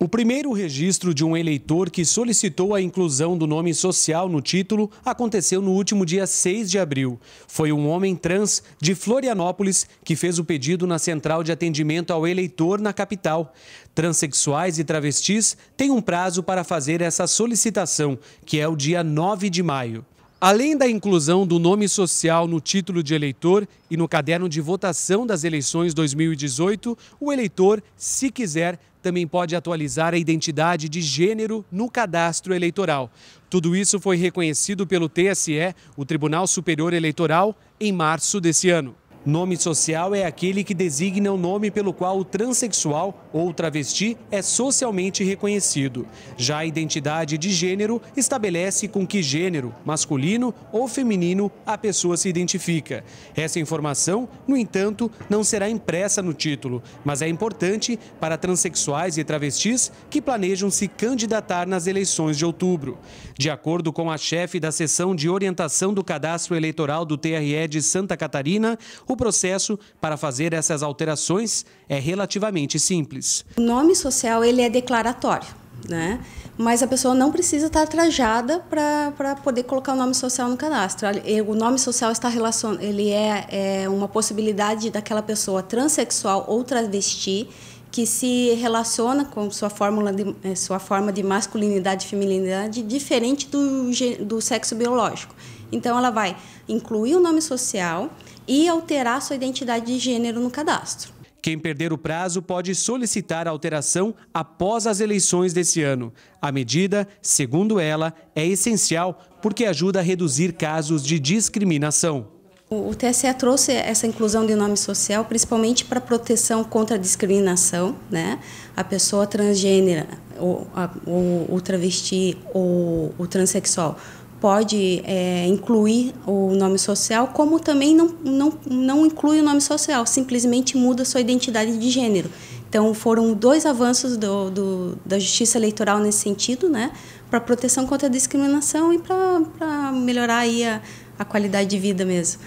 O primeiro registro de um eleitor que solicitou a inclusão do nome social no título aconteceu no último dia 6 de abril. Foi um homem trans de Florianópolis que fez o pedido na central de atendimento ao eleitor na capital. Transsexuais e travestis têm um prazo para fazer essa solicitação, que é o dia 9 de maio. Além da inclusão do nome social no título de eleitor e no caderno de votação das eleições 2018, o eleitor, se quiser, também pode atualizar a identidade de gênero no cadastro eleitoral. Tudo isso foi reconhecido pelo TSE, o Tribunal Superior Eleitoral, em março desse ano. Nome social é aquele que designa o nome pelo qual o transexual ou travesti é socialmente reconhecido. Já a identidade de gênero estabelece com que gênero, masculino ou feminino, a pessoa se identifica. Essa informação, no entanto, não será impressa no título, mas é importante para transexuais e travestis que planejam se candidatar nas eleições de outubro. De acordo com a chefe da seção de orientação do cadastro eleitoral do TRE de Santa Catarina, o processo para fazer essas alterações é relativamente simples. O nome social ele é declaratório, né? mas a pessoa não precisa estar trajada para poder colocar o nome social no cadastro. O nome social está relacionado, ele é, é uma possibilidade daquela pessoa transexual ou travesti que se relaciona com sua, fórmula de, eh, sua forma de masculinidade e feminilidade diferente do, do sexo biológico. Então, ela vai incluir o nome social e alterar sua identidade de gênero no cadastro. Quem perder o prazo pode solicitar a alteração após as eleições desse ano. A medida, segundo ela, é essencial porque ajuda a reduzir casos de discriminação. O TSE trouxe essa inclusão de nome social principalmente para proteção contra a discriminação, né? A pessoa transgênera, ou, a, o, o travesti ou o transexual pode é, incluir o nome social, como também não, não, não inclui o nome social, simplesmente muda sua identidade de gênero. Então, foram dois avanços do, do da justiça eleitoral nesse sentido, né? Para proteção contra a discriminação e para melhorar aí a, a qualidade de vida mesmo.